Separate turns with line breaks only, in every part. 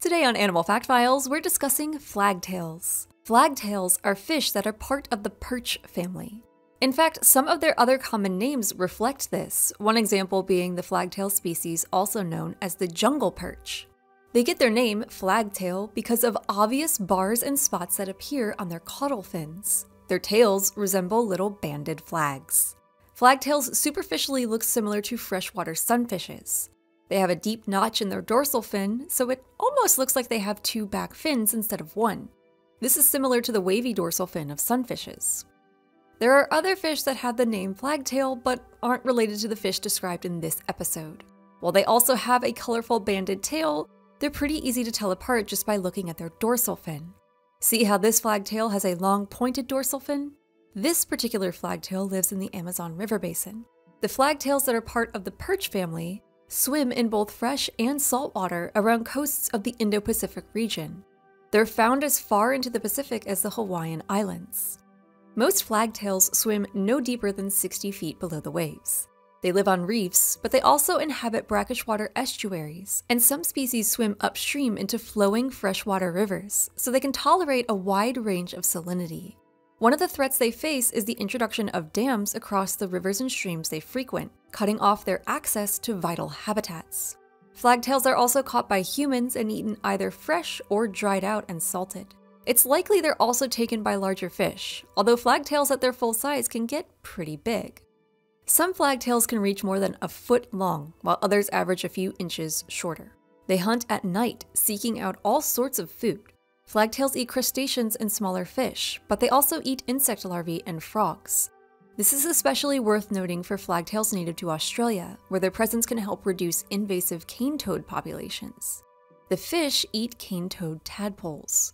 Today on Animal Fact Files, we're discussing flagtails. Flagtails are fish that are part of the perch family. In fact, some of their other common names reflect this, one example being the flagtail species also known as the jungle perch. They get their name, flagtail, because of obvious bars and spots that appear on their caudal fins. Their tails resemble little banded flags. Flagtails superficially look similar to freshwater sunfishes. They have a deep notch in their dorsal fin, so it almost looks like they have two back fins instead of one. This is similar to the wavy dorsal fin of sunfishes. There are other fish that have the name flagtail but aren't related to the fish described in this episode. While they also have a colorful banded tail, they're pretty easy to tell apart just by looking at their dorsal fin. See how this flagtail has a long pointed dorsal fin? This particular flagtail lives in the Amazon River basin. The flagtails that are part of the perch family swim in both fresh and salt water around coasts of the Indo Pacific region. They're found as far into the Pacific as the Hawaiian Islands. Most flagtails swim no deeper than 60 feet below the waves. They live on reefs, but they also inhabit brackish water estuaries, and some species swim upstream into flowing freshwater rivers, so they can tolerate a wide range of salinity. One of the threats they face is the introduction of dams across the rivers and streams they frequent, cutting off their access to vital habitats. Flagtails are also caught by humans and eaten either fresh or dried out and salted. It's likely they're also taken by larger fish, although flagtails at their full size can get pretty big. Some flagtails can reach more than a foot long, while others average a few inches shorter. They hunt at night, seeking out all sorts of food. Flagtails eat crustaceans and smaller fish, but they also eat insect larvae and frogs. This is especially worth noting for flagtails native to Australia, where their presence can help reduce invasive cane toad populations. The fish eat cane toad tadpoles.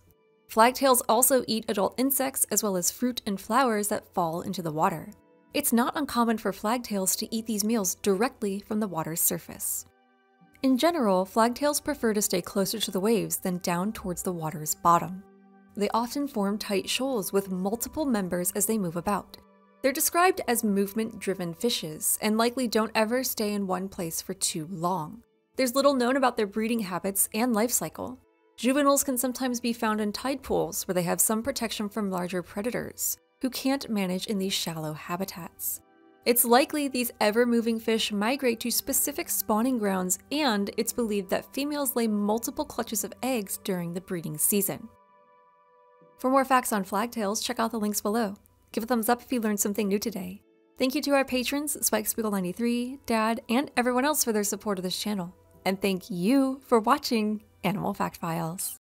Flagtails also eat adult insects as well as fruit and flowers that fall into the water. It's not uncommon for flagtails to eat these meals directly from the water's surface. In general, flagtails prefer to stay closer to the waves than down towards the water's bottom. They often form tight shoals with multiple members as they move about. They're described as movement driven fishes and likely don't ever stay in one place for too long. There's little known about their breeding habits and life cycle. Juveniles can sometimes be found in tide pools where they have some protection from larger predators who can't manage in these shallow habitats. It's likely these ever moving fish migrate to specific spawning grounds, and it's believed that females lay multiple clutches of eggs during the breeding season. For more facts on flagtails, check out the links below. Give a thumbs up if you learned something new today. Thank you to our patrons, SpikeSpiegel93, Dad, and everyone else for their support of this channel. And thank you for watching Animal Fact Files.